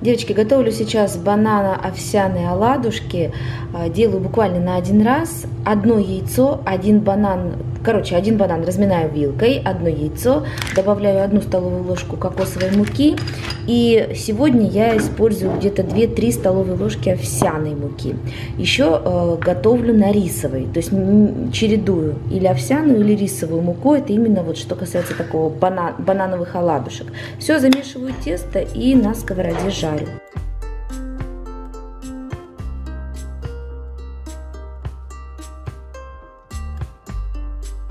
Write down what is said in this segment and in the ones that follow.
Девочки, готовлю сейчас банано-овсяные оладушки. А, делаю буквально на один раз. Одно яйцо, один банан, короче, один банан разминаю вилкой, одно яйцо, добавляю одну столовую ложку кокосовой муки. И сегодня я использую где-то 2-3 столовые ложки овсяной муки. Еще э, готовлю на рисовой, то есть чередую или овсяную, или рисовую муку. Это именно вот что касается такого банан, банановых оладушек. Все, замешиваю тесто и на сковороде жарю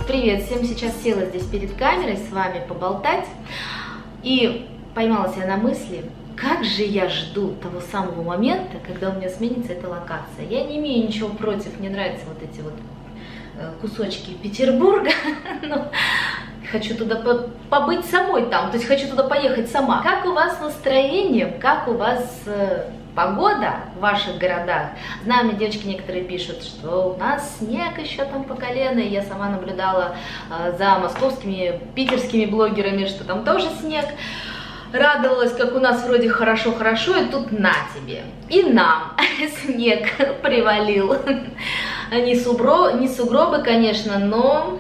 Привет, всем сейчас села здесь перед камерой с вами поболтать и поймалась я на мысли, как же я жду того самого момента, когда у меня сменится эта локация. Я не имею ничего против, мне нравятся вот эти вот э, кусочки Петербурга, но хочу туда побыть самой там, то есть хочу туда поехать сама. Как у вас настроение, как у вас э, погода в ваших городах? Знаю, мне девочки некоторые пишут, что у нас снег еще там по колено, и я сама наблюдала э, за московскими, питерскими блогерами, что там тоже снег. Радовалась, как у нас вроде хорошо-хорошо, и тут на тебе. И нам снег привалил. Не, субро, не сугробы, конечно, но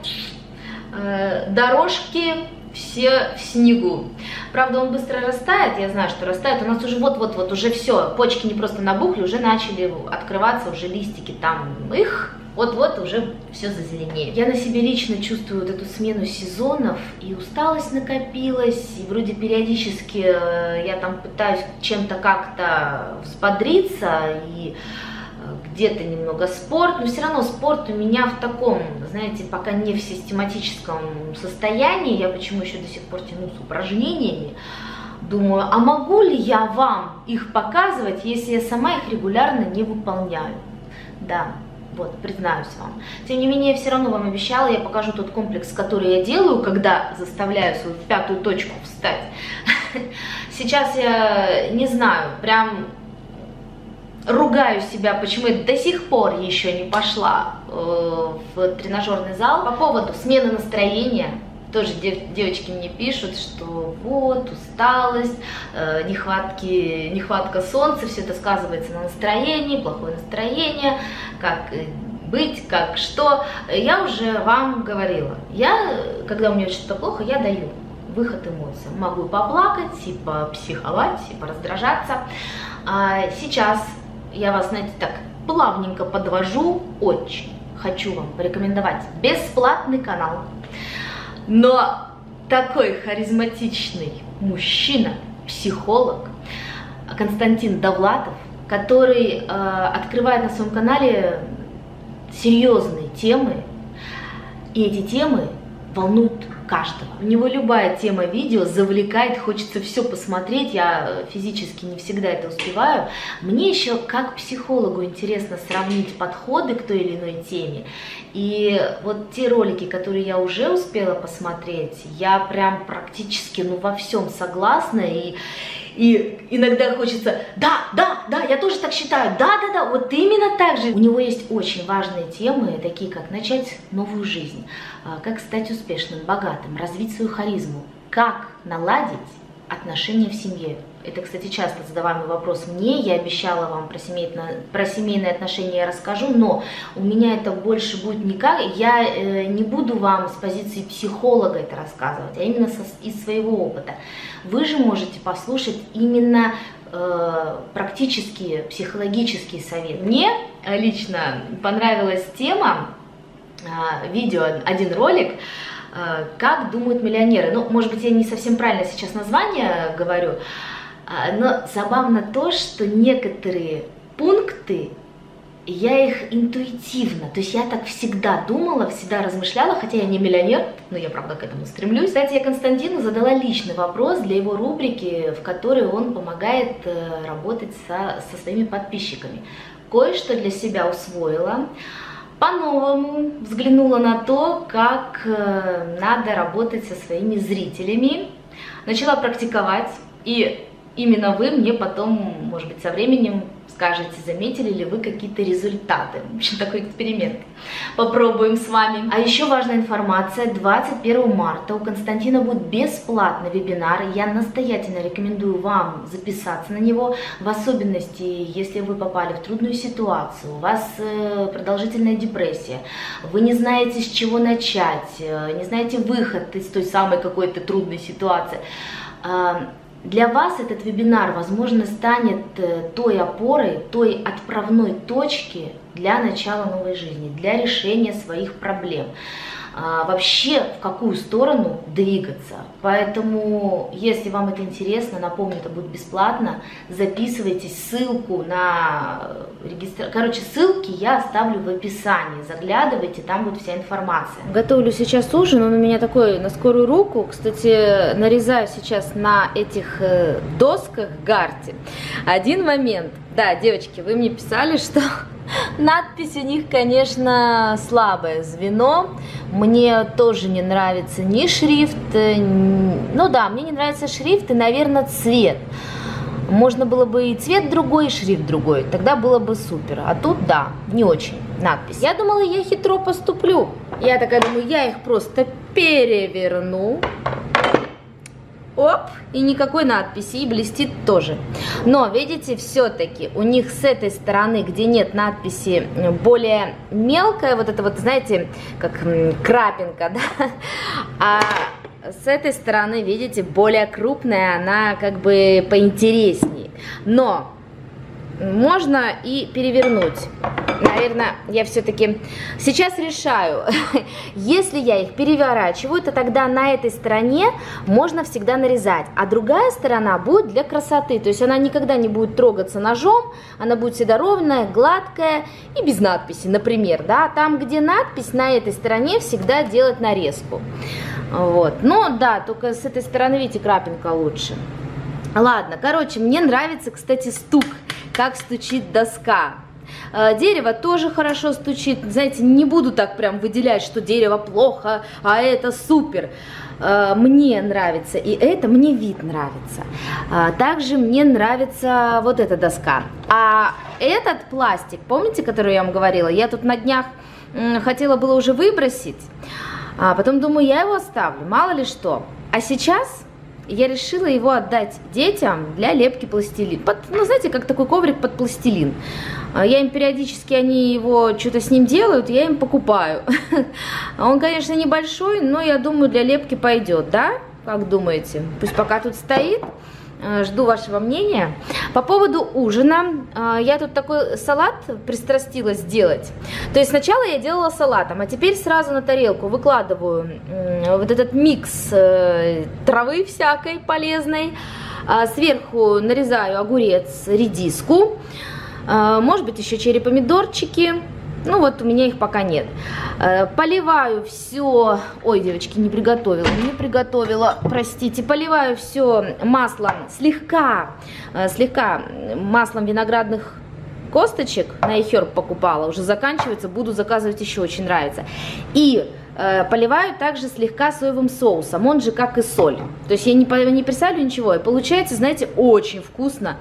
Э, дорожки все в снегу. Правда, он быстро растает, я знаю, что растает. У нас уже вот-вот-вот уже все, почки не просто набухли, уже начали открываться, уже листики там их, вот-вот уже все зазеленеет. Я на себе лично чувствую вот эту смену сезонов, и усталость накопилась, и вроде периодически э, я там пытаюсь чем-то как-то взбодриться, и где-то немного спорт, но все равно спорт у меня в таком, знаете, пока не в систематическом состоянии, я почему еще до сих пор тяну с упражнениями, думаю, а могу ли я вам их показывать, если я сама их регулярно не выполняю? Да, вот, признаюсь вам. Тем не менее, я все равно вам обещала, я покажу тот комплекс, который я делаю, когда заставляю свою пятую точку встать. Сейчас я не знаю, прям ругаю себя, почему я до сих пор еще не пошла э, в тренажерный зал. По поводу смены настроения, тоже дев, девочки мне пишут, что вот, усталость, э, нехватки, нехватка солнца, все это сказывается на настроении, плохое настроение, как э, быть, как что. Я уже вам говорила, я, когда у меня что-то плохо, я даю выход эмоциям. Могу поплакать, и психовать, и раздражаться. А сейчас я вас, знаете, так плавненько подвожу, очень хочу вам порекомендовать бесплатный канал. Но такой харизматичный мужчина, психолог Константин Довлатов, который э, открывает на своем канале серьезные темы, и эти темы волнуют каждого. У него любая тема видео завлекает, хочется все посмотреть, я физически не всегда это успеваю. Мне еще как психологу интересно сравнить подходы к той или иной теме. И вот те ролики, которые я уже успела посмотреть, я прям практически ну во всем согласна и и иногда хочется, да, да, да, я тоже так считаю, да, да, да, вот именно так же. У него есть очень важные темы, такие как начать новую жизнь, а, как стать успешным, богатым, развить свою харизму, как наладить отношения в семье. Это, кстати, часто задаваемый вопрос мне. Я обещала вам про семейные, про семейные отношения я расскажу, но у меня это больше будет никак. Я э, не буду вам с позиции психолога это рассказывать, а именно со, из своего опыта. Вы же можете послушать именно э, практические психологические советы. Мне лично понравилась тема, э, видео, один ролик, э, как думают миллионеры. Ну, может быть, я не совсем правильно сейчас название говорю, но забавно то, что некоторые пункты я их интуитивно, то есть я так всегда думала, всегда размышляла, хотя я не миллионер, но я, правда, к этому стремлюсь. Кстати, я Константину задала личный вопрос для его рубрики, в которой он помогает э, работать со, со своими подписчиками. Кое-что для себя усвоила, по-новому взглянула на то, как э, надо работать со своими зрителями, начала практиковать и именно вы мне потом, может быть, со временем скажете, заметили ли вы какие-то результаты. В общем, такой эксперимент. Попробуем с вами. А еще важная информация. 21 марта у Константина будет бесплатный вебинар. Я настоятельно рекомендую вам записаться на него. В особенности, если вы попали в трудную ситуацию, у вас э, продолжительная депрессия, вы не знаете, с чего начать, э, не знаете выход из той самой какой-то трудной ситуации а, для вас этот вебинар, возможно, станет э, той опорой, той отправной точки для начала новой жизни, для решения своих проблем а, вообще в какую сторону двигаться. Поэтому, если вам это интересно, напомню, это будет бесплатно, записывайтесь, ссылку на регистрацию. Короче, ссылки я оставлю в описании, заглядывайте, там будет вся информация. Готовлю сейчас ужин, он у меня такой на скорую руку. Кстати, нарезаю сейчас на этих э, досках гарти. Один момент. Да, девочки, вы мне писали, что Надпись у них, конечно, слабое звено. Мне тоже не нравится ни шрифт, э, ну да, мне не нравится шрифт и, наверное, цвет. Можно было бы и цвет другой, и шрифт другой, тогда было бы супер. А тут, да, не очень надпись. Я думала, я хитро поступлю. Я такая думаю, я их просто переверну оп, и никакой надписи, и блестит тоже. Но, видите, все-таки у них с этой стороны, где нет надписи, более мелкая, вот это вот, знаете, как крапинка, да, а с этой стороны, видите, более крупная, она как бы поинтереснее. Но можно и перевернуть. Наверное, я все-таки сейчас решаю, если я их переворачиваю, то тогда на этой стороне можно всегда нарезать, а другая сторона будет для красоты, то есть она никогда не будет трогаться ножом, она будет всегда ровная, гладкая и без надписи, например, да, там, где надпись, на этой стороне всегда делать нарезку, вот, но да, только с этой стороны, видите, крапинка лучше. Ладно, короче, мне нравится, кстати, стук, как стучит доска. Э, дерево тоже хорошо стучит. Знаете, не буду так прям выделять, что дерево плохо, а это супер. Э, мне нравится и это, мне вид нравится. Э, также мне нравится вот эта доска. А этот пластик, помните, который я вам говорила, я тут на днях хотела было уже выбросить, а потом думаю, я его оставлю, мало ли что. А сейчас я решила его отдать детям для лепки пластилин. Под, ну, знаете, как такой коврик под пластилин. А, я им периодически, они его что-то с ним делают, я им покупаю. Он, конечно, небольшой, но я думаю, для лепки пойдет, да? Как думаете? Пусть пока тут стоит. Э, жду вашего мнения. По поводу ужина, э, я тут такой салат пристрастилась сделать. То есть сначала я делала салатом, а теперь сразу на тарелку выкладываю вот этот микс э, травы всякой полезной. А сверху нарезаю огурец, редиску, может быть еще черри помидорчики, ну вот у меня их пока нет. Э, поливаю все, ой, девочки, не приготовила, не приготовила, простите. Поливаю все маслом, слегка, э, слегка маслом виноградных косточек, на iHerb покупала, уже заканчивается, буду заказывать еще, очень нравится. И э, поливаю также слегка соевым соусом, он же как и соль. То есть я не, не присалю ничего, и получается, знаете, очень вкусно.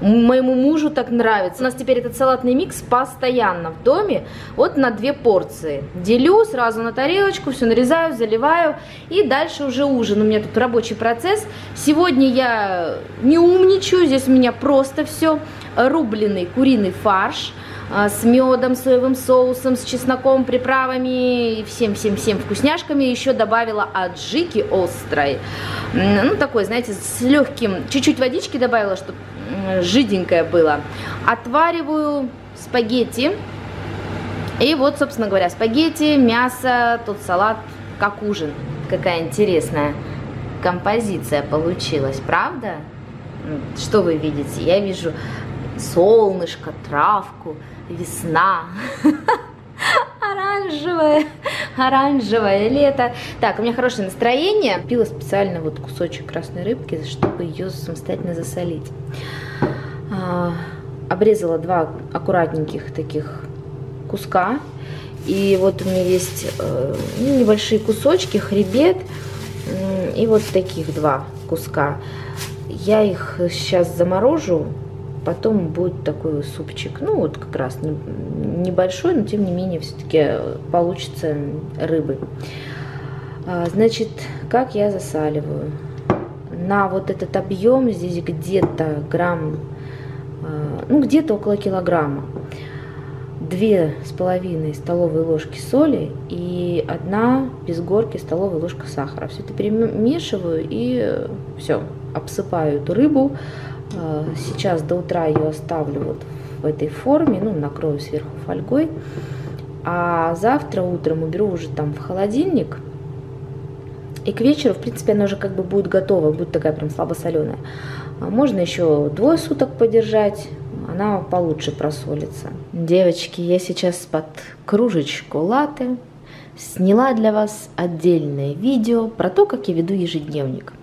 Моему мужу так нравится. У нас теперь этот салатный микс постоянно в доме. Вот на две порции. Делю сразу на тарелочку, все нарезаю, заливаю. И дальше уже ужин. У меня тут рабочий процесс. Сегодня я не умничаю. Здесь у меня просто все. Рубленый куриный фарш а, с медом, соевым соусом, с чесноком, приправами и всем-всем-всем вкусняшками. Еще добавила аджики острой. Ну, такой, знаете, с легким, чуть-чуть водички добавила, чтобы жиденькое было. Отвариваю спагетти. И вот, собственно говоря, спагетти, мясо, тут салат, как ужин. Какая интересная композиция получилась, правда? Что вы видите? Я вижу солнышко, травку, весна. Оранжевое, оранжевое лето. Так, у меня хорошее настроение. Пила специально вот кусочек красной рыбки, чтобы ее самостоятельно засолить. А, обрезала два аккуратненьких таких куска. И вот у меня есть э, ну, небольшие кусочки, хребет. И вот таких два куска. я их сейчас заморожу, потом будет такой супчик. Ну, вот как раз небольшой, но тем не менее все-таки получится рыбы. А, значит, как я засаливаю? На вот этот объем здесь где-то грамм, а, ну где-то около килограмма. Две с половиной столовые ложки соли и одна без горки столовая ложка сахара. Все это перемешиваю и все, обсыпаю эту рыбу. А, сейчас до утра ее оставлю вот в этой форме, ну, накрою сверху фольгой. А завтра утром уберу уже там в холодильник – и к вечеру, в принципе, она уже как бы будет готова, будет такая прям слабосоленая. А можно еще двое суток подержать, она получше просолится. Девочки, я сейчас под кружечку латы сняла для вас отдельное видео про то, как я веду ежедневник.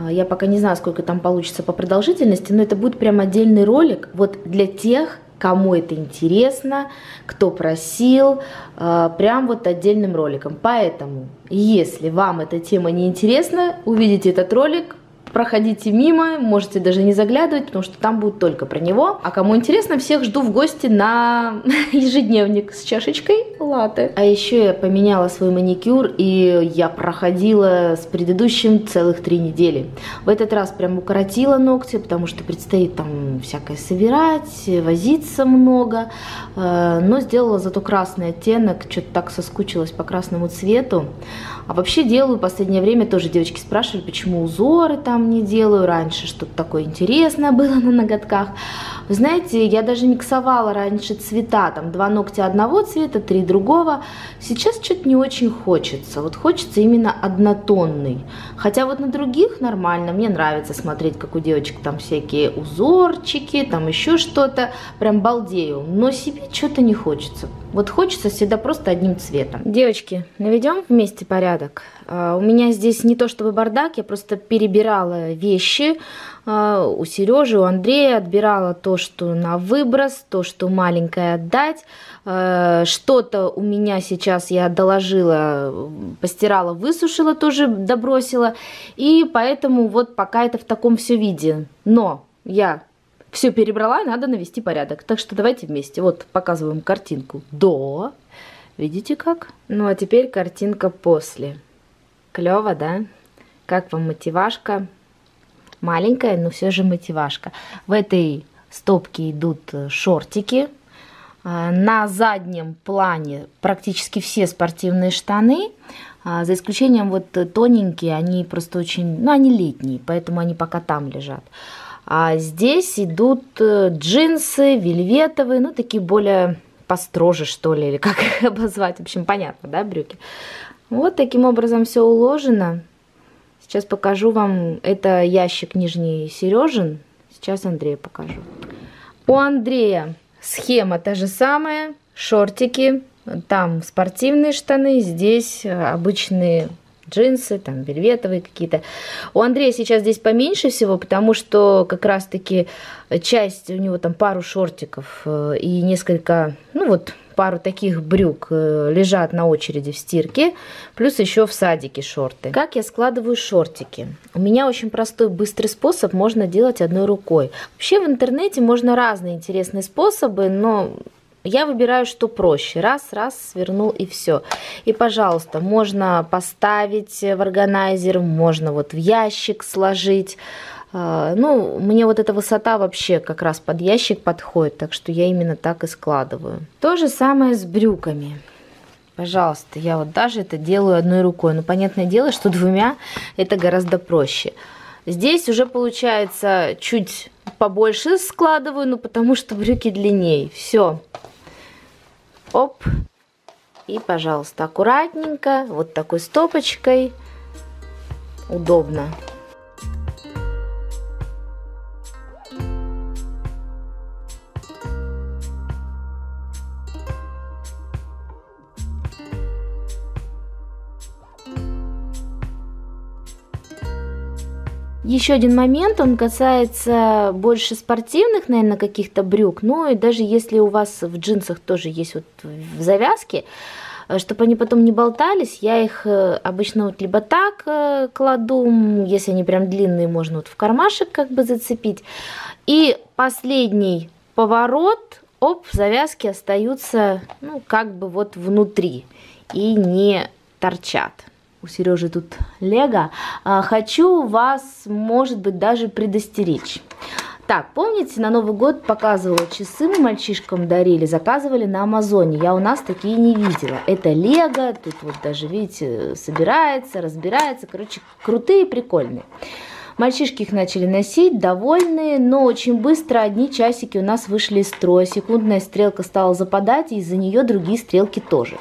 А, я пока не знаю, сколько там получится по продолжительности, но это будет прям отдельный ролик вот для тех, кому это интересно, кто просил, а, прям вот отдельным роликом. Поэтому, если вам эта тема не интересна, увидите этот ролик, проходите мимо, можете даже не заглядывать, потому что там будет только про него. А кому интересно, всех жду в гости на ежедневник с чашечкой латы. А еще я поменяла свой маникюр, и я проходила с предыдущим целых три недели. В этот раз прям укоротила ногти, потому что предстоит там всякое собирать, возиться много, э, но сделала зато красный оттенок, что-то так соскучилась по красному цвету. А вообще делаю в последнее время, тоже девочки спрашивали, почему узоры там не делаю, раньше что-то такое интересное было на ноготках. Вы знаете, я даже миксовала раньше цвета, там два ногтя одного цвета, три другого. Сейчас что-то не очень хочется, вот хочется именно однотонный. Хотя вот на других нормально, мне нравится смотреть, как у девочек там всякие узорчики, там еще что-то, прям балдею. Но себе что-то не хочется. Вот хочется всегда просто одним цветом. Девочки, наведем вместе порядок. Uh, у меня здесь не то чтобы бардак, я просто перебирала вещи uh, у Сережи, у Андрея, отбирала то, что на выброс, то, что маленькое отдать. Uh, что-то у меня сейчас я доложила, постирала, высушила, тоже добросила. И поэтому вот пока это в таком все виде. Но я все перебрала, надо навести порядок. Так что давайте вместе. Вот показываем картинку до. Видите как? Ну а теперь картинка после. Клево, да? Как вам мотивашка? Маленькая, но все же мотивашка. В этой стопке идут шортики. А, на заднем плане практически все спортивные штаны, а, за исключением вот тоненькие, они просто очень, ну они летние, поэтому они пока там лежат. А здесь идут э, джинсы, вельветовые, ну, такие более построже, что ли, или как их обозвать. В общем, понятно, да, брюки. Вот таким образом все уложено. Сейчас покажу вам, это ящик нижний Сережин. Сейчас Андрея покажу. У Андрея схема та же самая, шортики, там спортивные штаны, здесь обычные джинсы, там вельветовые какие-то. У Андрея сейчас здесь поменьше всего, потому что как раз-таки часть, у него там пару шортиков э, и несколько, ну вот, пару таких брюк э, лежат на очереди в стирке, плюс еще в садике шорты. Как я складываю шортики? У меня очень простой, быстрый способ, можно делать одной рукой. Вообще в интернете можно разные интересные способы, но я выбираю, что проще. Раз, раз, свернул и все. И, пожалуйста, можно поставить в органайзер, можно вот в ящик сложить. А, ну, мне вот эта высота вообще как раз под ящик подходит, так что я именно так и складываю. То же самое с брюками. Пожалуйста, я вот даже это делаю одной рукой. Но понятное дело, что двумя это гораздо проще. Здесь уже получается чуть побольше складываю, ну потому что брюки длиннее. Все. Оп. И, пожалуйста, аккуратненько, вот такой стопочкой. Удобно. Еще один момент, он касается больше спортивных, наверное, каких-то брюк. Ну и даже если у вас в джинсах тоже есть вот в завязке, э, чтобы они потом не болтались, я их э, обычно вот либо так э, кладу, если они прям длинные, можно вот в кармашек как бы зацепить. И последний поворот, оп, завязки остаются, ну, как бы вот внутри и не торчат у Сережи тут лего, а, хочу вас, может быть, даже предостеречь. Так, помните, на Новый год показывала часы, мы мальчишкам дарили, заказывали на Амазоне. Я у нас такие не видела. Это лего, тут вот даже, видите, собирается, разбирается. Короче, крутые, прикольные. Мальчишки их начали носить, довольные, но очень быстро одни часики у нас вышли из строя. Секундная стрелка стала западать, и из-за нее другие стрелки тоже.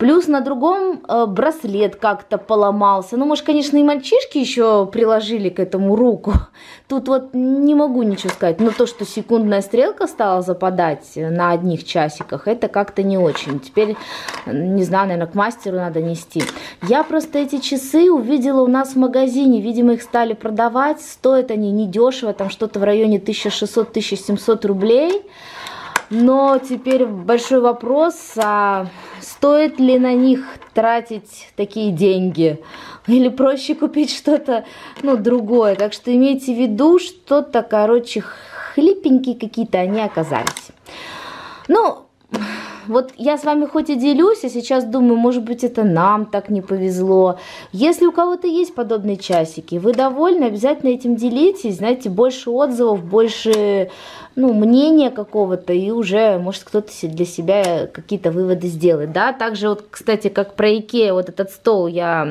Плюс на другом э, браслет как-то поломался. Ну, может, конечно, и мальчишки еще приложили к этому руку. Тут вот не могу ничего сказать. Но то, что секундная стрелка стала западать на одних часиках, это как-то не очень. Теперь, не знаю, наверное, к мастеру надо нести. Я просто эти часы увидела у нас в магазине. Видимо, их стали продавать. Стоят они недешево, там что-то в районе 1600-1700 рублей. Но теперь большой вопрос, а стоит ли на них тратить такие деньги? Или проще купить что-то, ну, другое? Так что имейте в виду, что-то, короче, хлипенькие какие-то они оказались. Ну, вот я с вами хоть и делюсь, а сейчас думаю, может быть, это нам так не повезло. Если у кого-то есть подобные часики, вы довольны, обязательно этим делитесь, знаете, больше отзывов, больше ну, мнения какого-то, и уже, может, кто-то для себя какие-то выводы сделает, да. Также вот, кстати, как про Икеа, вот этот стол я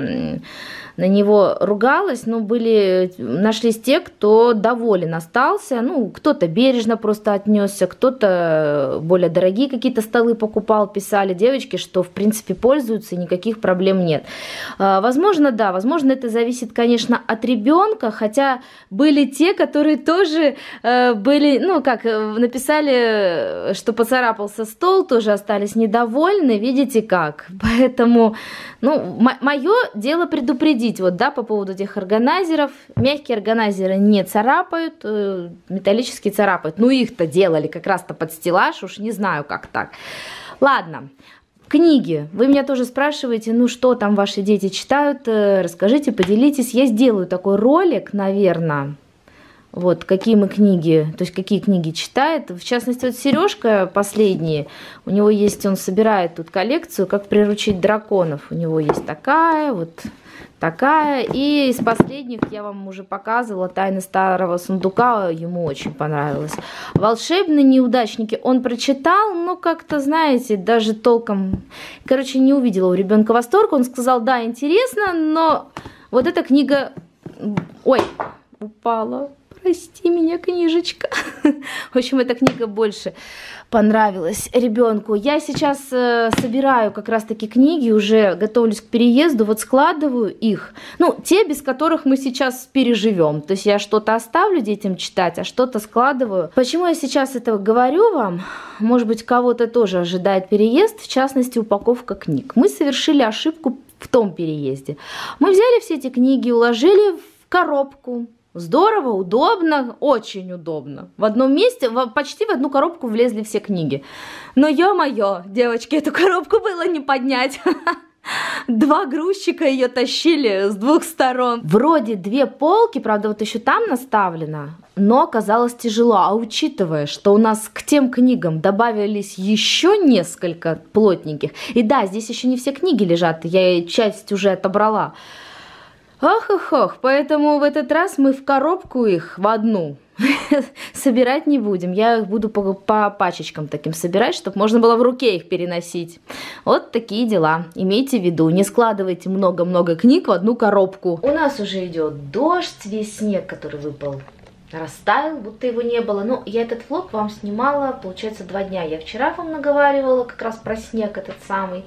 на него ругалась, но были, нашлись те, кто доволен остался, ну, кто-то бережно просто отнесся, кто-то более дорогие какие-то столы покупал, писали девочки, что, в принципе, пользуются, и никаких проблем нет. А, возможно, да, возможно, это зависит, конечно, от ребенка, хотя были те, которые тоже э, были, ну, как, э, написали, что поцарапался стол, тоже остались недовольны, видите как. Поэтому, ну, мое дело предупредить, следить вот, да, по поводу этих органайзеров. Мягкие органайзеры не царапают, э, металлические царапают. Ну, их-то делали как раз-то под стеллаж, уж не знаю, как так. Ладно, Книги. Вы меня тоже спрашиваете, ну что там ваши дети читают, э, расскажите, поделитесь. Я сделаю такой ролик, наверное, вот, какие мы книги, то есть какие книги читает. В частности, вот Сережка последний, у него есть, он собирает тут коллекцию «Как приручить драконов». У него есть такая, вот такая. И из последних я вам уже показывала «Тайны старого сундука», ему очень понравилось. «Волшебные неудачники» он прочитал, но как-то, знаете, даже толком, короче, не увидела у ребенка восторг. Он сказал, да, интересно, но вот эта книга, ой, упала прости меня, книжечка. В общем, эта книга больше понравилась ребенку. Я сейчас э, собираю как раз-таки книги, уже готовлюсь к переезду, вот складываю их. Ну, те, без которых мы сейчас переживем. То есть я что-то оставлю детям читать, а что-то складываю. Почему я сейчас это говорю вам? Может быть, кого-то тоже ожидает переезд, в частности, упаковка книг. Мы совершили ошибку в том переезде. Мы взяли все эти книги, уложили в коробку, Здорово, удобно, очень удобно. В одном месте, почти в одну коробку влезли все книги. Но ё-моё, девочки, эту коробку было не поднять. Два грузчика ее тащили с двух сторон. Вроде две полки, правда, вот еще там наставлено, но оказалось тяжело. А учитывая, что у нас к тем книгам добавились еще несколько плотненьких, и да, здесь еще не все книги лежат, я часть уже отобрала, Ах, поэтому в этот раз мы в коробку их в одну собирать не будем. Я их буду по, по пачечкам таким собирать, чтобы можно было в руке их переносить. Вот такие дела. Имейте в виду, не складывайте много-много книг в одну коробку. У нас уже идет дождь, весь снег, который выпал растаял, будто его не было. Ну, я этот влог вам снимала, получается, два дня. Я вчера вам наговаривала как раз про снег этот самый.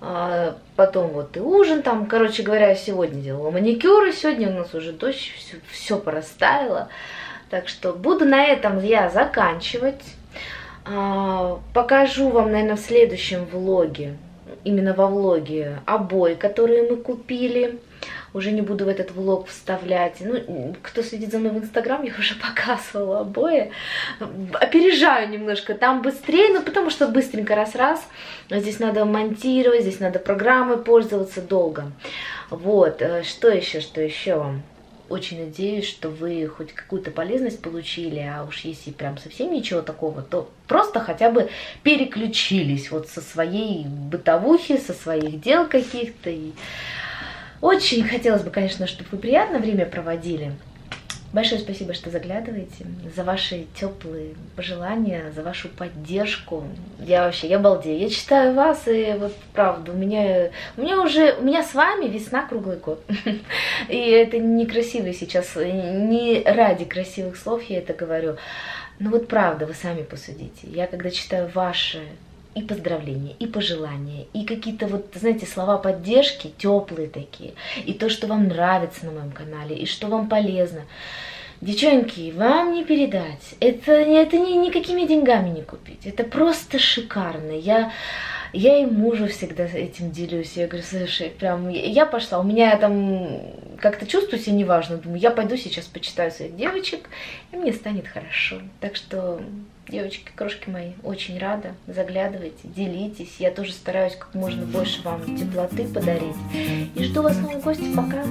А, потом вот и ужин там, короче говоря, сегодня делала маникюр, и сегодня у нас уже дождь, все, все порастаяло. Так что буду на этом я заканчивать. А, покажу вам, наверное, в следующем влоге, именно во влоге обои, которые мы купили. Уже не буду в этот влог вставлять. Ну, кто следит за мной в Инстаграм, я уже показывала обои. Опережаю немножко, там быстрее, ну потому что быстренько раз-раз. Здесь надо монтировать, здесь надо программой пользоваться долго. Вот, э, что еще, что еще вам? очень надеюсь, что вы хоть какую-то полезность получили, а уж если прям совсем ничего такого, то просто хотя бы переключились вот со своей бытовухи, со своих дел каких-то. И очень хотелось бы, конечно, чтобы вы приятное время проводили. Большое спасибо, что заглядываете, за ваши теплые пожелания, за вашу поддержку. Я вообще, я балдею. Я читаю вас, и вот правда, у меня, у меня уже, у меня с вами весна круглый год. И это некрасиво сейчас, не ради красивых слов я это говорю. Но вот правда, вы сами посудите. Я когда читаю ваши и поздравления, и пожелания, и какие-то вот, знаете, слова поддержки, теплые такие, и то, что вам нравится на моем канале, и что вам полезно. Девчонки, вам не передать. Это, это ни, никакими деньгами не купить. Это просто шикарно. Я, я и мужу всегда этим делюсь. Я говорю, слушай, прям, я пошла, у меня там как-то чувствую себя неважно. Думаю, я пойду сейчас почитаю своих девочек, и мне станет хорошо. Так что Девочки, крошки мои, очень рада. Заглядывайте, делитесь. Я тоже стараюсь как можно больше вам теплоты подарить. И жду вас новых гостей. Пока!